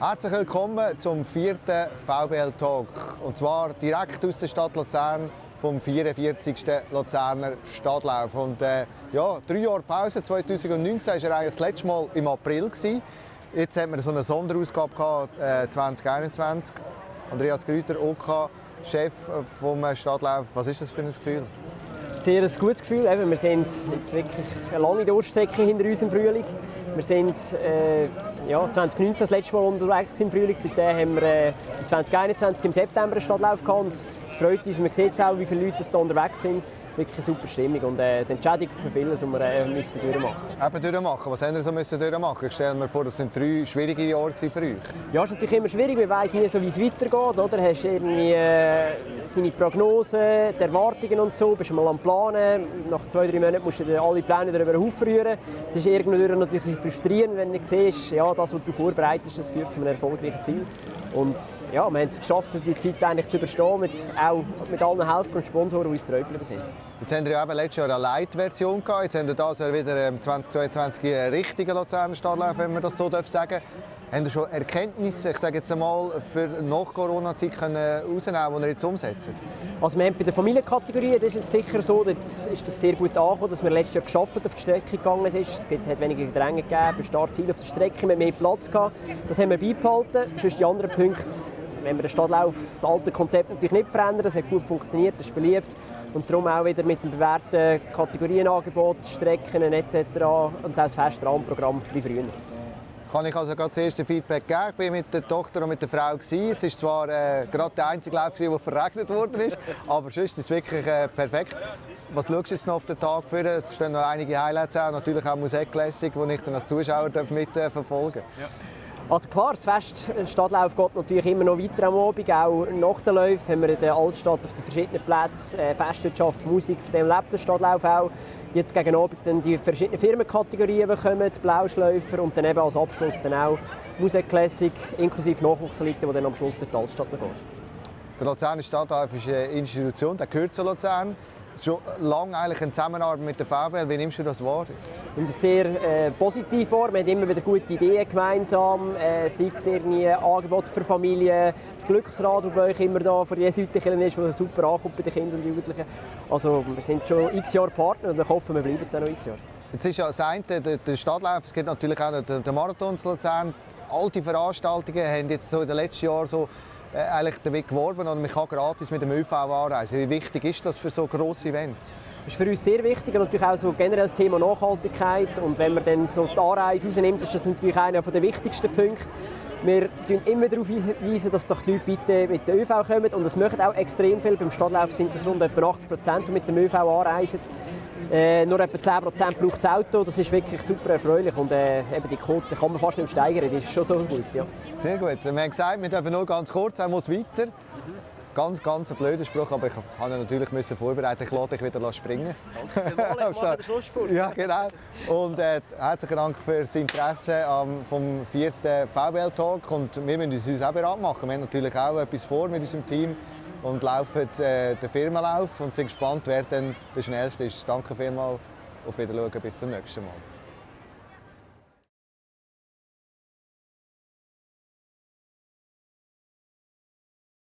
Herzlich willkommen zum vierten VBL Talk. Und zwar direkt aus der Stadt Luzern vom 44. Luzerner Stadtlauf. Und äh, ja, drei Jahre Pause, 2019 war er eigentlich das letzte Mal im April. Gewesen. Jetzt haben wir so eine Sonderausgabe gehabt, äh, 2021. Andreas Grüter, OK, Chef vom Stadtlauf. Was ist das für ein Gefühl? Sehr ein gutes Gefühl. wir sind jetzt wirklich eine lange Durchstrecke hinter uns im Frühling. Wir sind äh, ja, 2019 das letzte Mal unterwegs im Frühling. Seitdem haben wir äh, 2021 im September einen Stadtlauf gehabt. Es freut uns, man sieht auch, wie viele Leute da unterwegs sind wirklich eine super Stimmung und äh, es entschädigt für vieles, was wir äh, müssen durchmachen Eben durchmachen. Was haben wir so müssen durchmachen? Ich stelle mir vor, das sind drei schwierige Jahre für euch. Ja, es ist natürlich immer schwierig. Man weiß nie so, wie es weitergeht. Oder? Hast irgendwie äh, deine Prognosen, die Erwartungen und so. Bist du mal am Planen. Nach zwei, drei Monaten musst du alle Pläne über den Haufen rühren. Es ist irgendwie natürlich frustrierend, wenn du siehst, ja, das, was du vorbereitest, das führt zu einem erfolgreichen Ziel. Und ja, wir haben es geschafft, die Zeit eigentlich zu überstehen, mit, auch mit allen Helfern und Sponsoren, die uns treu sind. Jetzt haben wir ja eben letztes Jahr eine Light-Version gehabt. Jetzt haben wir das Jahr wieder 2022 ähm, einen richtigen Luzerner Stadtlauf, wenn man das so sagen darf. Haben Sie schon Erkenntnisse, ich sage jetzt einmal, für nach Corona-Zeit herausnehmen, die ihr jetzt umsetzen? Also wir haben bei der Familienkategorie, das ist sicher so, dort ist das sehr gut angekommen, dass wir letztes Jahr geschafft auf die Strecke gegangen ist. Es hat weniger Gedränge gegeben, Startziel auf der Strecke, wir mehr Platz gehabt. Das haben wir beibehalten. Sonst die anderen Punkte, wenn wir den Stadtlauf, das alte Konzept natürlich nicht verändern, das hat gut funktioniert, das ist beliebt. Und darum auch wieder mit dem bewährten Kategorienangebot, Strecken etc. und auch das feste Rahmenprogramm wie früher kann ich also gerade das erste Feedback geben. Ich war mit der Tochter und mit der Frau. Gewesen. Es ist zwar äh, gerade der einzige Lauf, der verregnet worden ist, aber sonst ist es wirklich äh, perfekt. Was schaust du jetzt noch auf den Tag für? Es stehen noch einige Highlights an, natürlich auch Musikklassik, die ich dann als Zuschauer mitverfolgen darf. Ja. Also klar, das Fest Stadtlauf geht natürlich immer noch weiter am Abend. Auch nach den Läufen haben wir in der Altstadt auf den verschiedenen Plätzen äh, Festwirtschaft, Musik, von dem lebt der Stadtlauf auch. Jetzt gegen Abend dann die verschiedenen Firmenkategorien bekommen, Blauschläufer und dann eben als Abschluss dann auch Musikklassik inklusive Nachwuchselite, die dann am Schluss in die Altstadt geht. Der Luzerner Stadtlauf ist eine Institution, der gehört zu Luzern schon lange eigentlich in Zusammenarbeit mit der VBL. Wie nimmst du das wahr? Und sehr äh, positiv wahr. Wir haben immer wieder gute Ideen gemeinsam. Äh, sei es irgendwie Angebot für Familien, das Glücksrad, das bei euch immer da für die Seite ist, das super ankommt bei den Kindern und Jugendlichen. Also wir sind schon x Jahre Partner und wir hoffen, wir bleiben es auch noch x Jahre. Jetzt ist ja das eine, der, der Stadtlauf, es gibt natürlich auch den Marathon zu Luzern. Alte Veranstaltungen haben jetzt so in den letzten Jahren so eigentlich damit geworben und man kann gratis mit dem ÖV anreisen. Wie wichtig ist das für so grosse Events? Das ist für uns sehr wichtig natürlich auch so generell das Thema Nachhaltigkeit. Und wenn man dann so die Anreise rausnimmt, ist das natürlich einer der wichtigsten Punkte. Wir weisen immer darauf hinweisen, dass die Leute bitte mit dem ÖV kommen. Und es machen auch extrem viel. Beim Stadtlauf sind das rund etwa 80 Prozent, die mit dem ÖV anreisen. Äh, nur etwa 10 Prozent braucht das Auto. Das ist wirklich super erfreulich. Und äh, eben die Quote kann man fast nicht steigern. Das ist schon so gut. Ja. Sehr gut. Wir haben gesagt, wir dürfen nur ganz kurz, er muss weiter. Ganz, ganz ein blöder Spruch, aber ich musste natürlich müssen vorbereiten. Ich lasse dich wieder springen. Danke Schlussspurt. Ja, genau. Und äh, herzlichen Dank für das Interesse ähm, vom vierten VBL-Talk. Und wir müssen uns auch bereit machen. Wir haben natürlich auch etwas vor mit unserem Team und laufen äh, den Firmenlauf und sind gespannt, wer dann der Schnellste ist. Danke vielmals. Auf Wiedersehen. Bis zum nächsten Mal.